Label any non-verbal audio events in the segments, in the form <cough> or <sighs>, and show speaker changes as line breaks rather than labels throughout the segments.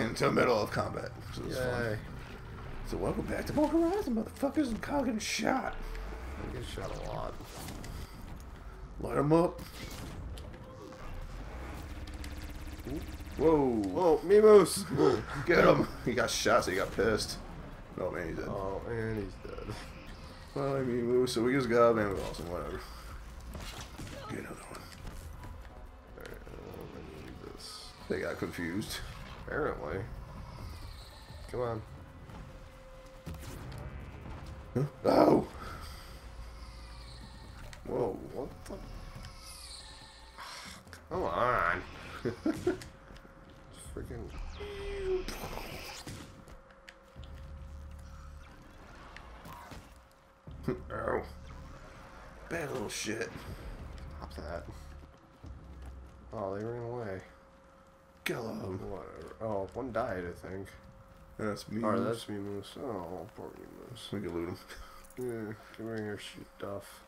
into the middle of combat. So.
Yay.
So welcome back to more Horizon, motherfuckers. I'm cogging shot.
I get shot a lot.
Light them up. Whoa.
Whoa, Mimos! <laughs>
Get him. He got shot, so he got pissed. Oh man, he's dead.
oh, and he's dead.
Well, I mean, we- so we just got man, we lost him. Whatever. Get another one.
Alright, um, I need this.
They got confused.
Apparently. Come on.
Huh? Oh.
Whoa, what the? Come on. <laughs> Freaking. <laughs>
Ow. Bad little shit.
Stop that. Oh, they ran away.
Kill him.
Whatever. Oh, one died, I think.
That's me.
Oh, that's Mimus. Oh, poor Mimus.
We can loot him.
Yeah, give me your stuff.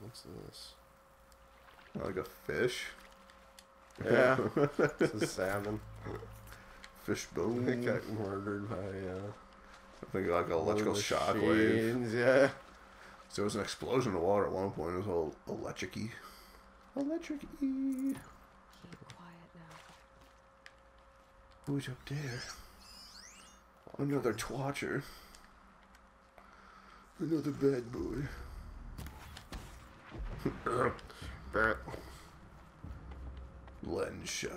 What's this?
Like a fish.
Yeah. <laughs> It's a salmon.
Fish bone.
got murdered by uh,
I think like an electrical shockwave.
Yeah.
So there was an explosion of water at one point. It was all electric-y. Electric-y.
Quiet now.
Who's up there? Another twatcher. Another bad boy. <laughs>
Barrett.
Lens shot.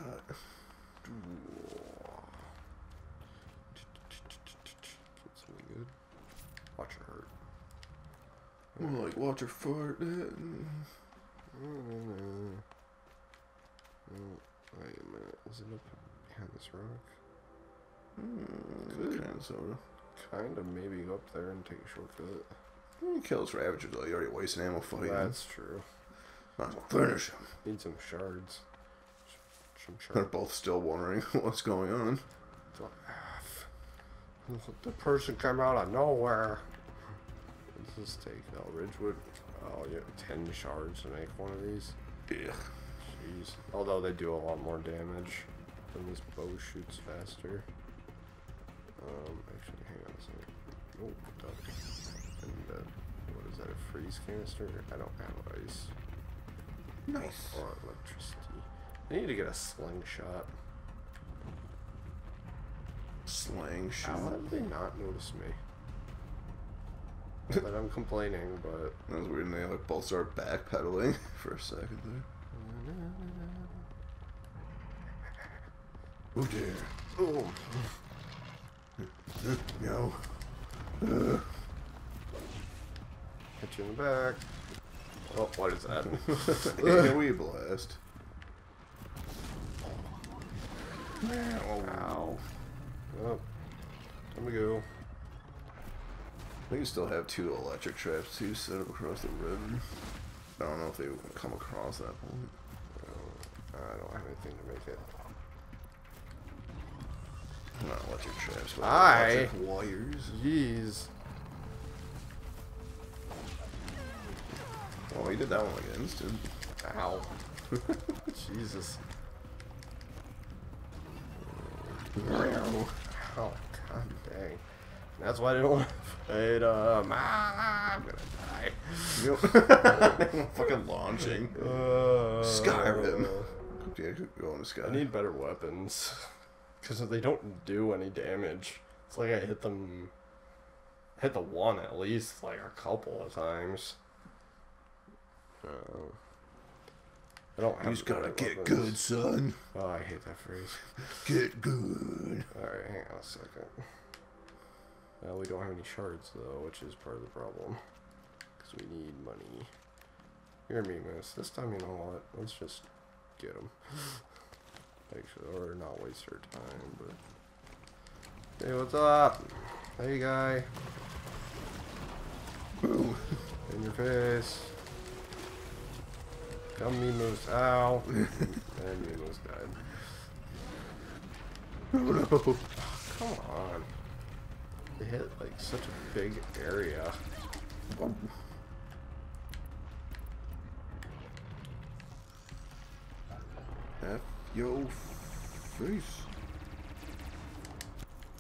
Something good. Watch it hurt.
More like Walter fart. that.
Oh, wait a minute. Is it up behind this rock?
Hmm, kind of.
Kind of. Maybe go up there and take a shortcut.
He kills Ravager though. You already wasted ammo fighting.
That's true.
Might as well finish him.
Need some shards. Some
They're both still wondering <laughs> what's going on.
The person came out of nowhere. Let's just take no Ridgewood. Oh yeah, ten shards to make one of these.
Yeah.
Jeez. Although they do a lot more damage. And this bow shoots faster. Um, actually, hang on a second. Oh, duck. And uh, what is that? A freeze canister? I don't have ice
Nice.
or electricity. I need to get a slingshot.
Slang
How have they not noticed me? <laughs> That I'm complaining, but
That was weird. And they like both start backpedaling <laughs> for a second there. Oh dear.
oh,
No.
hit you in the back. Oh, what is that? <laughs> <laughs>
yeah, we blast.
Ow. Oh, time to go.
I think you still have two electric traps too set up across the river. I don't know if they will come across that point.
I don't have anything to make it.
Not electric traps, but
Aye.
electric wires.
Jeez.
Oh, he did that one like instant.
Ow. <laughs> Jesus. Oh, god dang. That's why I didn't want to fight um, ah, I'm gonna die.
Yep. <laughs> <laughs> Fucking launching.
Uh,
Skyrim. Yeah, go in the sky.
I need better weapons. Because they don't do any damage. It's like I hit them. Hit the one at least, like a couple of times. Uh, I don't have
just gotta get
weapons.
good, son.
Oh, I hate that phrase. <laughs>
Get good.
Alright, hang on a second. Well, we don't have any shards, though, which is part of the problem. Because we need money. Hear me, miss. This time, you know what? Let's just get them. Actually, or not waste our time, but... Hey, what's up? Hey, guy.
Boom! <laughs>
In your face. Come, Mimos. <laughs> Ow. and Mimos died.
Oh no. <laughs>
Oh, come on. They hit like such a big area.
F yo face.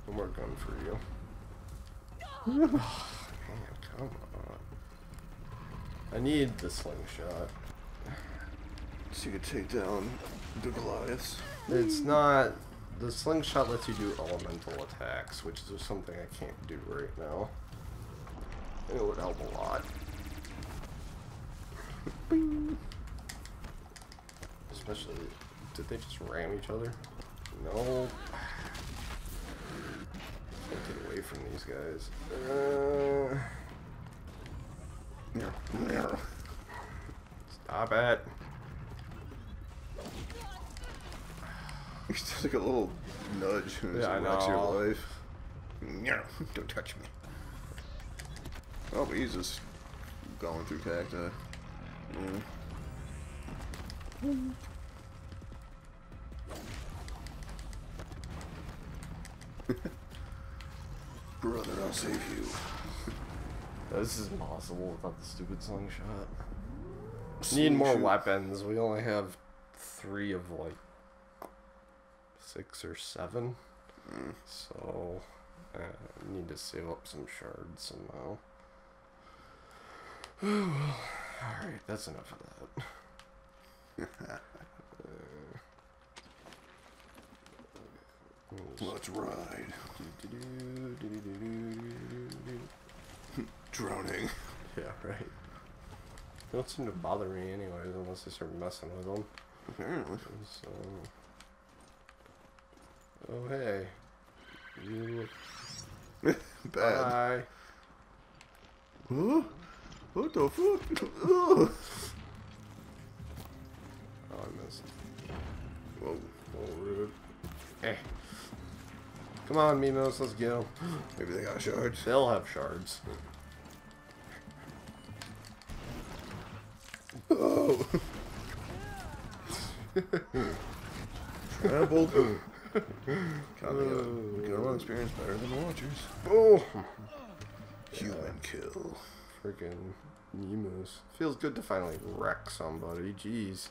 No more gun for you. <laughs> Man, come on. I need the slingshot.
So you could take down the Goliaths.
It's not. The slingshot lets you do elemental attacks, which is something I can't do right now. It would help a lot. Especially, did they just ram each other? No. Can't get away from these guys. Uh, stop it. <sighs>
It's just like a little nudge when
Yeah, I
wrecks
know.
your life. Don't touch me. Oh, but he's just going through cacti. Yeah. Brother, I'll save you. <laughs>
This is impossible without the stupid slingshot. Need more weapons. We only have three of like six or seven.
Mm.
So uh, need to save up some shards somehow. <sighs> Alright, that's enough of that. <laughs>
Let's ride. Drowning.
Yeah, right. They don't seem to bother me anyways unless I start messing with them.
Apparently.
So. Oh hey. You look <laughs>
Bad.
Bye.
Huh? What the fuck?
Oh, I missed.
Whoa.
Oh, rude. Eh. Come on, Mimos, let's go. <gasps>
Maybe they got shards.
They'll have shards.
Oh. <laughs> Trampled. Coming Girl experience better than the Watchers.
Oh!
Human kill.
Freaking Nemus. Feels good to finally wreck somebody. Jeez.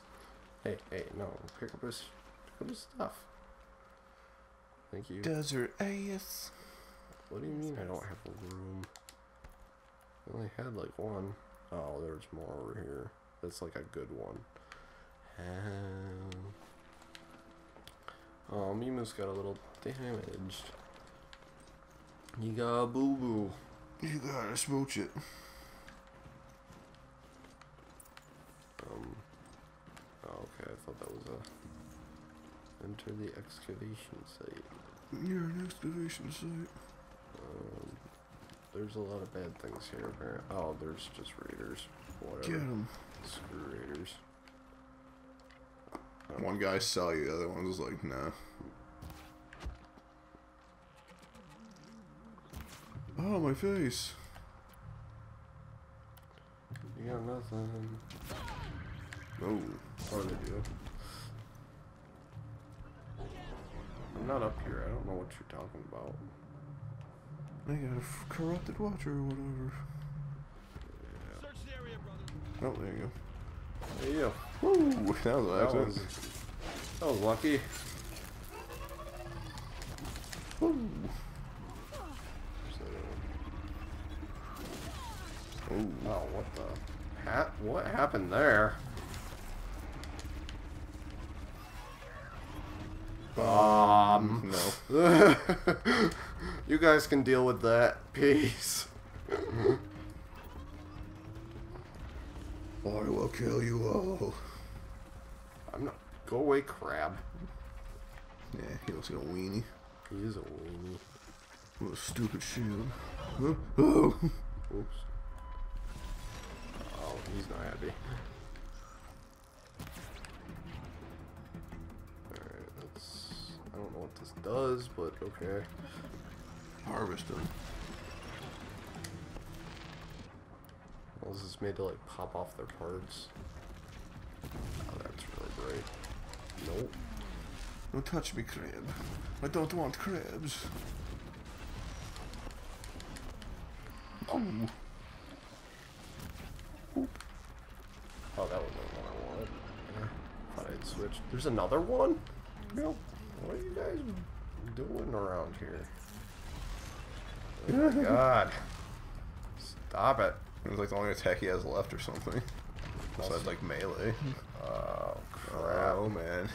Hey, hey, no. Pick up his, pick up his stuff. Thank you.
Desert ass.
What do you mean I don't have a room? I only had like one. Oh, there's more over here. That's like a good one. Um, oh, Mimu's got a little damaged. You got a boo boo.
You gotta smooch it.
Um. Oh, okay. I thought that was a. Enter the excavation site.
You're an excavation site.
Um, there's a lot of bad things here. Apparently. Oh, there's just raiders. Whatever.
Get them.
Screw raiders.
One guy saw you, the other one was like, nah. Oh, my face.
You got nothing.
Oh.
Or they do. Not up here. I don't know what you're talking about.
I got a f- corrupted watcher or whatever.
Search the area, brother.
Oh, there you
Hey, yo.
go. Woo! That was an
That
accident.
was, that was lucky.
Woo!
So,
Ooh.
oh, what the? Hat? What happened there? Um.
No. <laughs>
you guys can deal with that. Peace. <laughs>
I will kill you all.
I'm not. Go away, crab.
Yeah, he looks like a weenie.
He is a weenie.
What a stupid shield. Oh, <laughs> oh.
Oops. Oh, he's not happy. Don't know what this does, but okay.
Harvest him.
Well, this is made to like pop off their parts. Oh, that's really great. Nope.
Don't touch me, crab. I don't want crabs. Oh.
Oh, that was the one I wanted. Thought I'd switch. There's another one?
Nope.
What are you guys doing around here? Oh <laughs> god. Stop it.
It was like the only attack he has left or something. Besides like melee.
Oh, crap.
Oh man.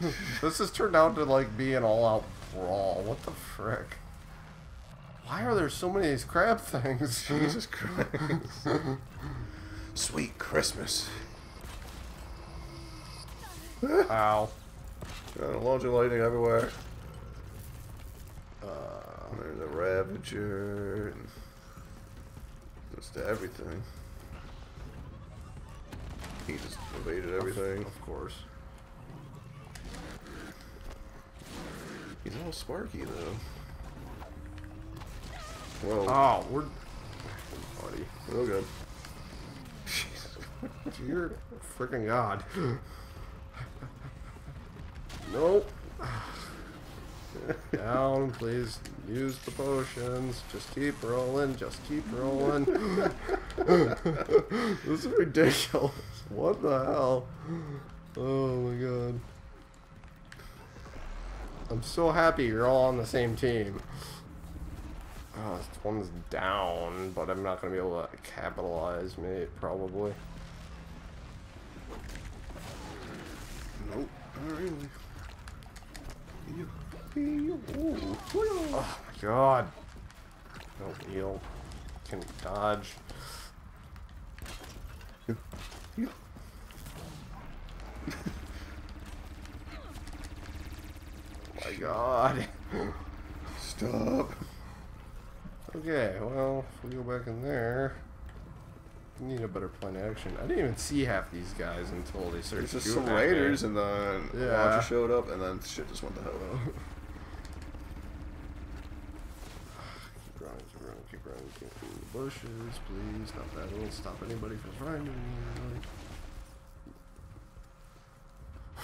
<laughs>
This has turned out to like be an all-out brawl. What the frick? Why are there so many of these crab things? <laughs>
Jesus Christ. Sweet Christmas.
Ow.
Uh, launching lightning everywhere.
Uh,
There's a Ravager. And just everything. He just evaded everything.
of course.
He's all sparky though. Whoa.
Oh, we're... Buddy.
Real good. Jesus. <laughs>
Dear freaking god. <laughs> nope. <sighs> Down, please. Use the potions. Just keep rolling. Just keep rolling. <laughs> this is ridiculous. What the hell? Oh my god. I'm so happy you're all on the same team. Oh, this one's down, but I'm not gonna be able to capitalize, mate, probably.
Nope. Not really.
Oh my god. No heal. Can dodge.
oh
my god.
Stop.
Okay, well, if we go back in there, need a better plan of action. I didn't even see half these guys until they started
There's just some raiders and then
Yeah.
Launcher showed up and then shit just went to hell. <laughs> <sighs>
Keep running, keep running, keep running, keep in the bushes, please. Stop that. Don't stop anybody from finding me. <sighs>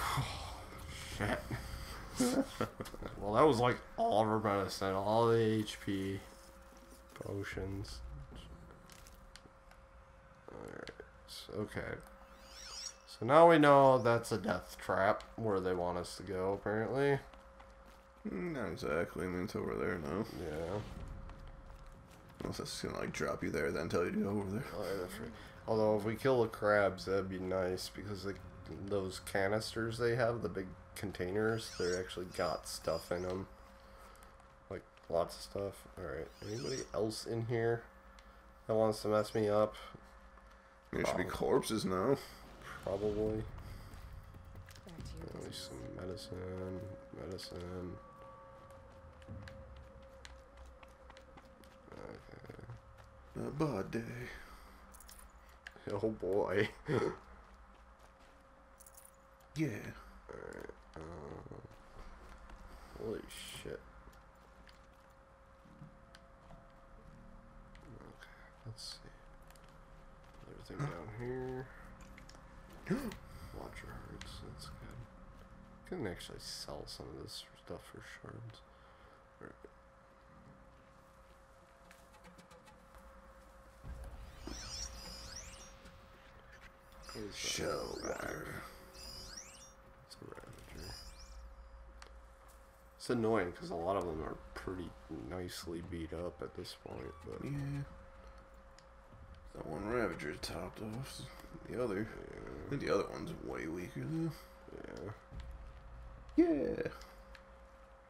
Shit. <laughs> well, that was like all of our medicine, all the HP, potions. Alright, okay. So now we know that's a death trap where they want us to go, apparently.
Mm, Not exactly. I mean, it's over there now.
Yeah.
Unless that's gonna like drop you there, then tell you to go over there.
Oh. Although if we kill the crabs, that'd be nice because like those canisters they have, the big containers, they actually got stuff in them, like lots of stuff. All right, anybody else in here that wants to mess me up?
There should be corpses now.
Probably.
Back to your
At least some medicine, medicine. Okay.
A bad day.
Oh boy. <laughs>
Yeah.
Alright, um, holy shit. Okay, let's see. Everything down here. <gasps> Watcher hearts, that's good. Can actually sell some of this stuff for shards. Alright. What is that?
Show water.
It's a Ravager. It's annoying because a lot of them are pretty nicely beat up at this point, but
Yeah. That one Ravager topped off. The other, I think the other one's way weaker though.
yeah.
Yeah.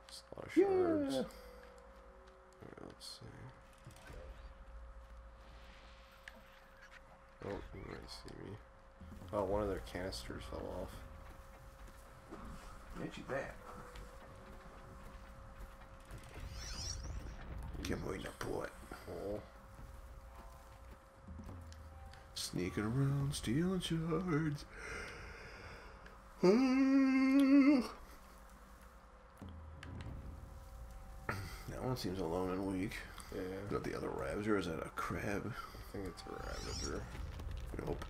It's a lot of shards.
Yeah.
Let's see. Oh, you might see me. Oh, one of their canisters fell off.
Get you back. Can't wait to put.
Oh,
Sneaking around, stealing shards. <sighs> that one seems alone and weak.
yeah.
Is that the other Ravager? or Is that a crab?
I think it's a Ravager.
Nope.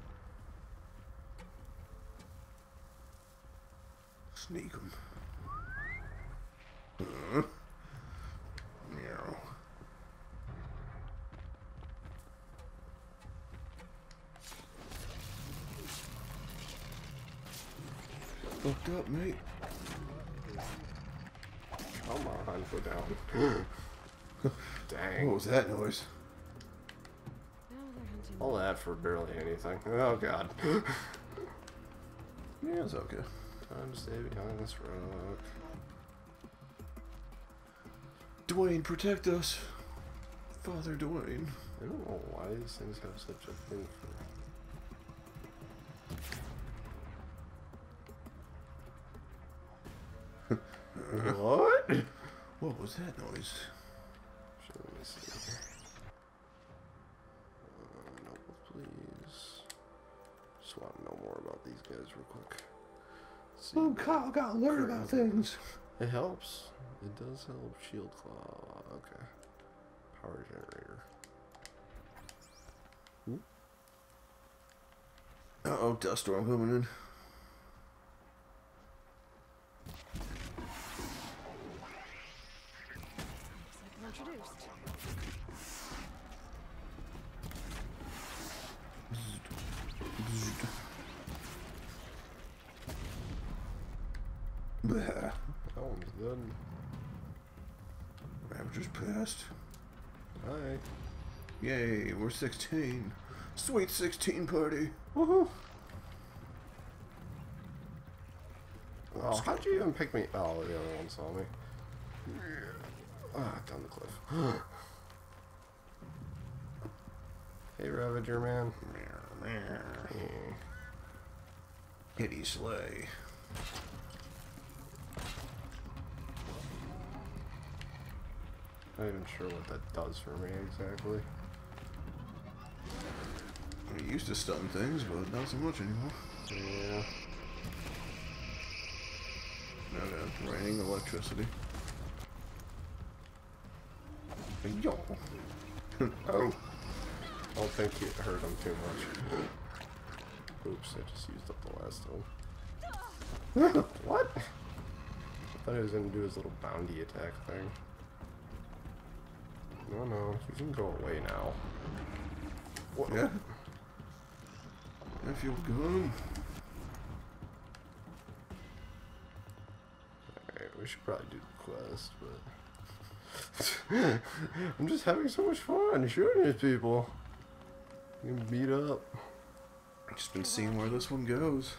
Sneak him. Huh? Meow. Fucked up, mate.
Come on, go down. <gasps> Dang.
What was that noise?
Now they're hunting.
All that for barely anything. Oh god. <gasps>
Yeah, it's okay.
Time to stay behind this rock.
Dwayne, protect us. Father Dwayne.
I don't know why these things have such a thing for. What?
What was that noise?
So let me see. Uh, no, please. Just want to know more about these guys real quick. Let's see.
Oh, Kyle got to learn about things.
It helps. It does help. Shield claw. Okay. Power generator.
Uh oh, dust storm coming in.
Introduced.
Blah.
That one's done.
Ravager's passed.
Hi.
Yay, we're 16. Sweet 16 party.
Woohoo! Oh, how'd you even pick me? Oh, the other one saw me. Ah, down the cliff. <gasps> hey, Ravager man. Yeah.
Hitty sleigh.
Not even sure what that does for me exactly.
It used to stun things, but not so much anymore.
Yeah.
Now that's raining electricity. Yo. <laughs> oh.
oh I don't think it hurt him too much. Oops, I just used up the last one. <laughs> what? I thought he was gonna do his little bounty attack thing. No, no, you can go away now. What?
Yeah. I feel good.
Alright, we should probably do the quest, but... <laughs> I'm just having so much fun shooting these people. Can beat up.
Just been seeing where this one goes.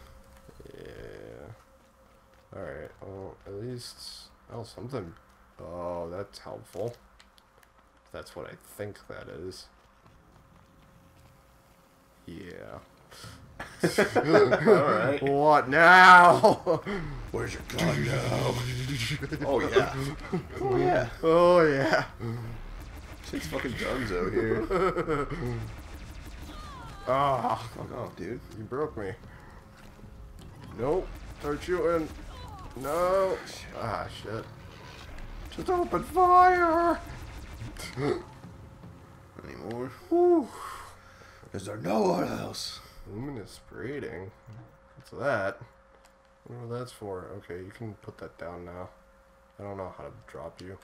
Yeah. Alright, well, at least... Oh, something... Oh, that's helpful. That's what I think that is. Yeah.
Alright. <laughs>
What now? <laughs>
Where's your gun now? oh yeah. Oh yeah.
oh, yeah.
Six fucking guns out here. <laughs>
Ah,
Fuck off, dude.
you broke me. Nope. Start shooting. No. Ah, shit. Just open fire.
Anymore?
Whew.
Is there no one else?
Luminous braiding. What's that? I wonder what that's for. Okay, you can put that down now. I don't know how to drop you.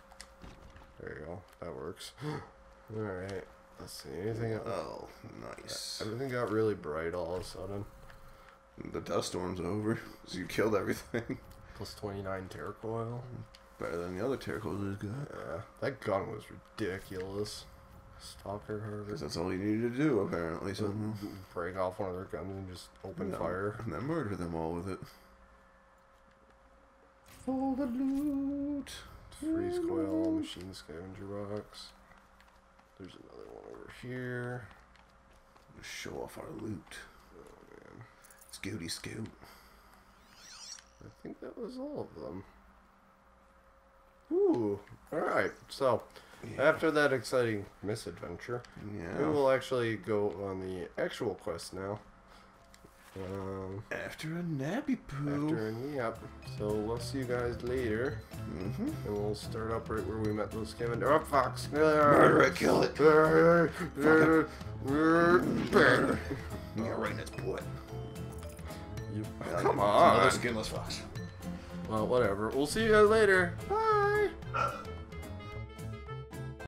There you go. That works. <gasps> Alright. Let's see. Anything else?
Oh, nice.
Everything got really bright all of a sudden.
The dust storm's over, so you killed everything. <laughs>
Plus 29 terracoil.
Better than the other Terracles has got.
Yeah. That gun was ridiculous. Stalker harder.
Because that's all you needed to do, apparently. So, mm-hmm.
Break off one of their guns and just open
No,
fire.
And then murder them all with it. For the loot.
Freeze coil, mm-hmm. machine scavenger box. There's another one over here.
Show off our loot.
Oh man.
Scooty scoot.
I think that was all of them. Ooh. Alright, so after that exciting misadventure, we will actually go on the actual quest now. Um,
After a nappy poo.
after a yep. So we'll see you guys later,
Mm-hmm.
and we'll start up right where we met those scavenger. Oh, fox!
Murder it, kill it. <laughs> Yeah, right in its butt.
You,
Yeah,
come
Another
on.
skinless fox.
Well, whatever. We'll see you guys later. Bye. <laughs>